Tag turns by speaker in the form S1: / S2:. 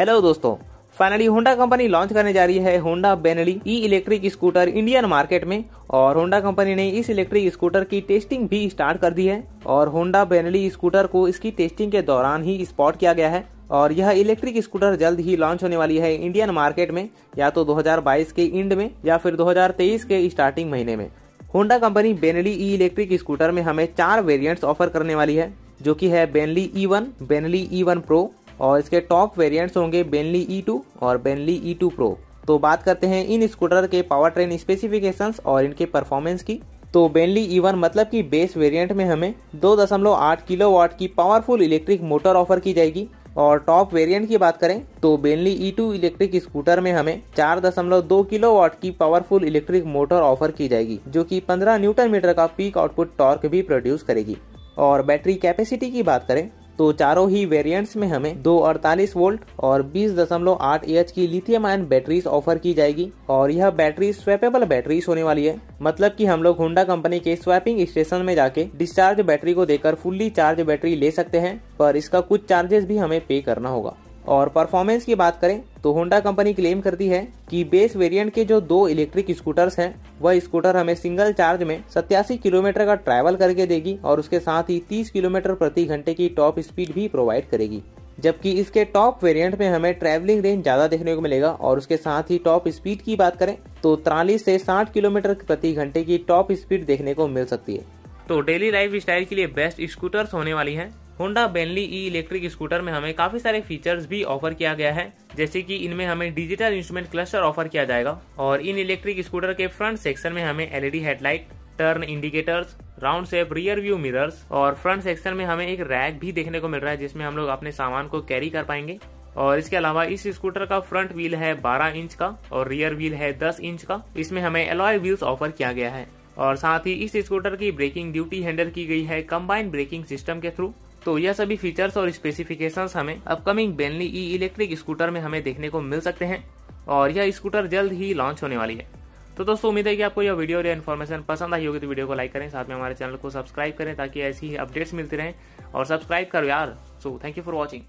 S1: Hello दोस्तों finally Honda company launch करने जा रही है Honda Benly E electric scooter Indian market में और होंडा कंपनी ने इस इलेक्ट्रिक स्कूटर की टेस्टिंग भी स्टार्ट कर दी है और होंडा बेनली स्कूटर को इसकी टेस्टिंग के दौरान ही स्पॉट किया गया है और यह इलेक्ट्रिक स्कूटर जल्द ही लॉन्च होने वाली है इंडियन मार्केट में, या तो 2022 के इंड में, या फिर 2023 के स्टार्टिंग महीने में। Honda company Benly E electric scooter में हमें चार वेरिएंट्स ऑफ़र करने वाली है, जो कि है Benly E one Benly E one pro और इसके टॉप वेरिएंट्स होंगे बेनली ई टू और बेनली ई टू प्रो तो बात करते हैं इन स्कूटर के पावर ट्रेन स्पेसिफिकेशंस और इनके परफॉर्मेंस की। तो बेनली ई वन मतलब कि बेस वेरिएंट में हमें 2.8 किलोवाट की पावरफुल इलेक्ट्रिक मोटर ऑफ़र की जाएगी। और टॉप वेरिएंट की बात करें तो Benly E two electric scooter में हमें 4.2 किलोवाट की पावरफुल इलेक्ट्रिक मोटर ऑफ़र की जाएगी, जो कि 15 न्यूटन मीटर का पीक आउटपुट टॉर्क भी प्रोड्यूस करेगी। और बैटरी कैपेसिटी की बात करें तो चारों ही वेरिएंट्स में हमें दो अड़तालीस वोल्ट और बीस दशमलव आठ एच की लिथियम आयन बैटरीज ऑफ़र की जाएगी। और यह बैटरी स्वेपेबल बैटरीज होने वाली है। मतलब कि हम लोग होंडा कंपनी के स्वैपिंग स्टेशन में जाके डिस्चार्ज बैटरी को देकर फुल्ली चार्ज बैटरी ले सकते हैं, पर इसका कुछ चार्जेस भी हमें पे करना होगा। और परफॉर्मेंस की बात करें तो होंडा कंपनी क्लेम करती है कि बेस वेरिएंट के जो दो इलेक्ट्रिक स्कूटर्स हैं, वह स्कूटर हमें सिंगल चार्ज में सत्यासी किलोमीटर का ट्रैवल करके देगी और उसके साथ ही 30 किलोमीटर प्रति घंटे की टॉप स्पीड भी प्रोवाइड करेगी। जबकि इसके टॉप वेरिएंट में हमें ट्रैवलिंग रेंज ज़्यादा देखने को मिलेगा और उसके साथ ही टॉप स्पीड की बात करें तो तिरालीस से साठ किलोमीटर प्रति घंटे की टॉप स्पीड देखने को मिल सकती है। तो डेली लाइफ स्टाइल के लिए बेस्ट स्कूटर्स होने वाली हैं। Honda Benly E electric scooter में हमें काफ़ी सारे फीचर्स भी ऑफ़र किया गया है, जैसे कि इनमें हमें डिजिटल इंस्ट्रूमेंट क्लस्टर ऑफ़र किया जाएगा और इन इलेक्ट्रिक स्कूटर के फ्रंट सेक्शन में हमें LED headlight turn indicators round shape rear view mirrors और फ्रंट सेक्शन में हमें एक रैक भी देखने को मिल रहा है, जिसमें हम लोग अपने सामान को कैरी कर पाएँगे। और इसके अलावा इस स्कूटर का फ्रंट व्हील है 12 इंच का और रियर व्हील है 10 इंच का। इसमें हमें एलॉय व्हील्स ऑफ़र किया गया है। और साथ ही इस स्कूटर की ब्रेकिंग ड्यूटी हैंडल की गई है कंबाइंड ब्रेकिंग सिस्टम के थ्रू तो यह सभी फीचर्स और स्पेसिफिकेशंस हमें upcoming Benly E electric scooter में हमें देखने को मिल सकते हैं और यह स्कूटर जल्द ही लॉन्च होने वाली है। तो दोस्तों, उम्मीद है कि आपको यह वीडियो या इन्फॉर्मेशन पसंद आई होगी तो वीडियो को लाइक करें, साथ में हमारे चैनल को सब्सक्राइब करें ताकि ऐसी ही अपडेट्स मिलती रहें और सब्सक्राइब करो यार। So thank you for watching